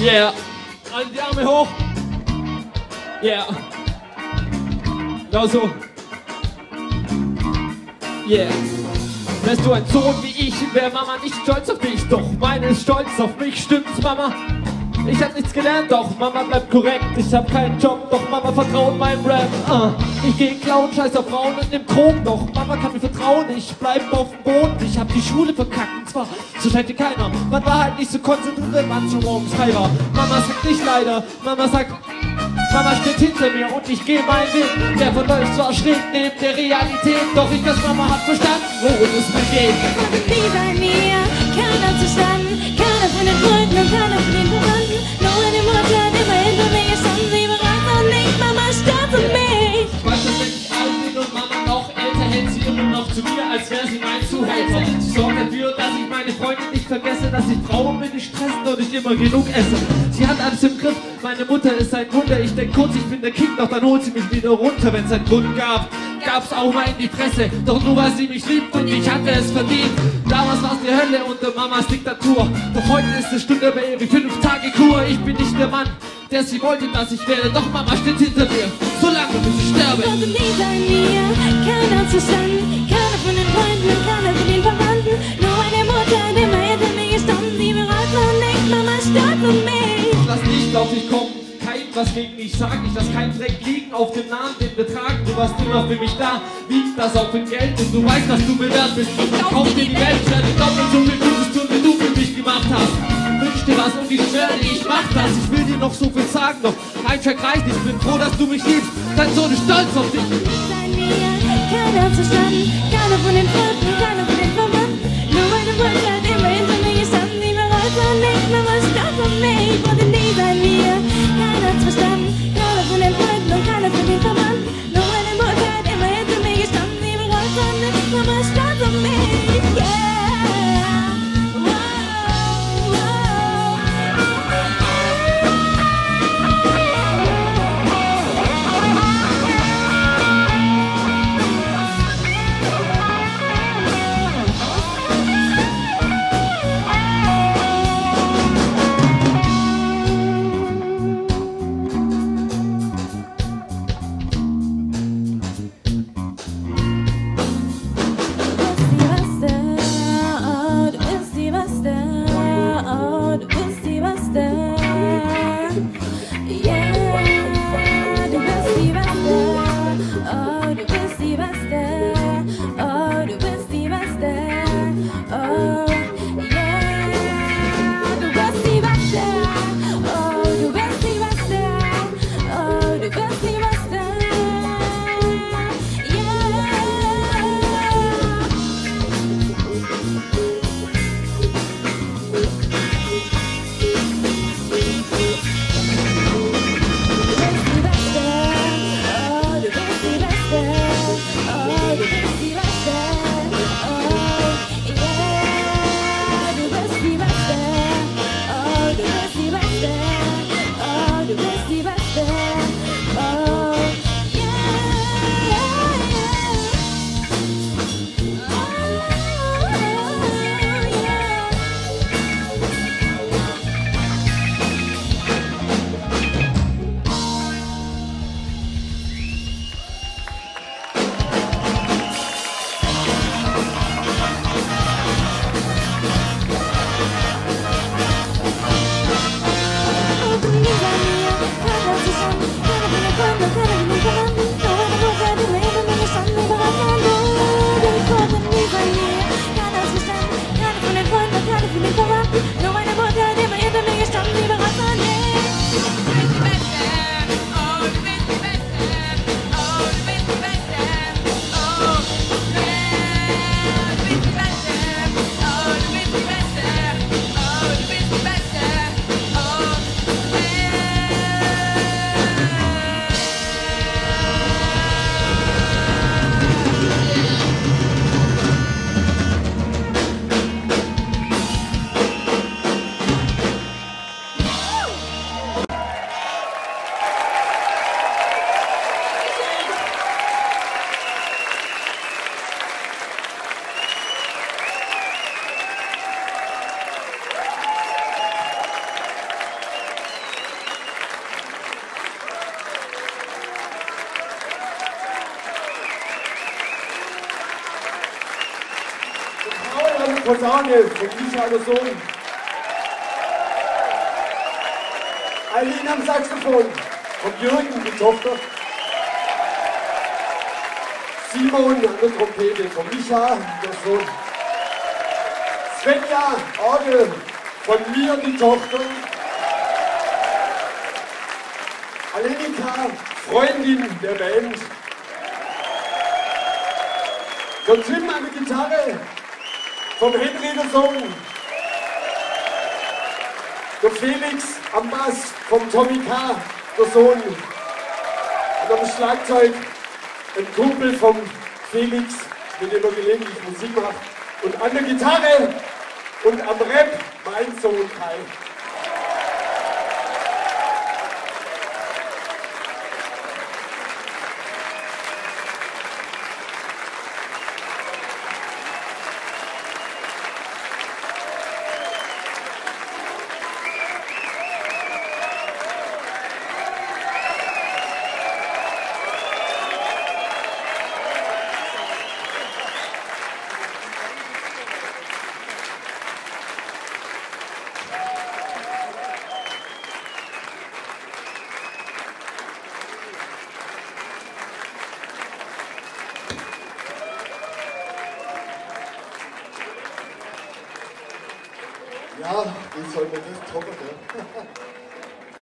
Yeah. Alle die Arme hoch. Yeah. Genau so. Yeah. Wärst du ein Sohn wie ich, wäre Mama nicht stolz auf dich. Doch meine ist stolz auf mich, stimmt's, Mama? Ich hab nichts gelernt, doch Mama bleibt korrekt. Ich hab keinen Job, doch Mama vertraut meinem Rap. Uh, ich geh klauen, scheiß auf Frauen und nimm Drogen, doch Mama kann mir vertrauen. Ich bleib auf dem Boden, ich hab die Schule verkackt. Und zwar, so scheint dir keiner. Man war halt nicht so konzentriert, man schon morgens frei war. Mama sagt nicht leider, Mama sagt, Mama steht hinter mir und ich gehe meinen Weg. Der verläuft zwar schräg neben der Realität, doch ich, das Mama hat verstanden, worum es mir geht. Nie bei mir, Ich weiß, dass wenn ich alt bin und Mama noch älter, hält sie immer noch zu mir, als wäre sie mein Zuhälter. Sie sorgt dafür, dass ich meine Freunde nicht vergesse, dass ich Frauen bin, nicht stressen und ich immer genug esse. Sie hat alles im Griff, meine Mutter ist ein Wunder. Ich denk kurz, ich bin der King, doch dann holt sie mich wieder runter. Wenn's einen Grund gab, gab's auch mal in die Fresse. Doch nur weil sie mich liebt und ich hatte es verdient. Damals war's die Hölle unter Mamas Diktatur. Doch heute ist es Stunde bei ihr wie fünf Tage Kur. Ich bin nicht der Mann, der sie wollte, dass ich werde. Doch Mama steht hinter mir, solange bis ich sterbe. Konnte nie bei mir, keiner zustanden, keiner von den Freunden kein was gegen mich sagen. Ich lass keinen Dreck liegen auf dem Namen, den wir tragen. Du warst immer für mich da, wiegt das auch in Geld und du weißt, dass du mir wert bist. Ich kauf dir die Welt, ich werde doppelt so viel Gutes tun, wie du für mich gemacht hast. Wünsch dir was und ich schwöre, ich mach das. Ich will dir noch so viel sagen, doch ein Track reicht. Ich bin froh, dass du mich liebst, dein Sohn ist stolz auf dich. Keiner zustanden, keiner von den Freunden, Arne von Michael Sohn. Eileen am Saxophon von Jürgen, die Tochter. Simon an der Trompete von Micha, der Sohn. Svenja Orgel von mir, die Tochter. Alenika, Freundin der Band. Der Tim an der Gitarre vom Henry. Der Felix am Bass vom Tommy K. der Sohn. Und am Schlagzeug ein Kumpel vom Felix, mit dem er gelegentlich Musik macht. Und an der Gitarre und am Rap mein Sohn Kai. Ja, wie soll man das toppen? Ne?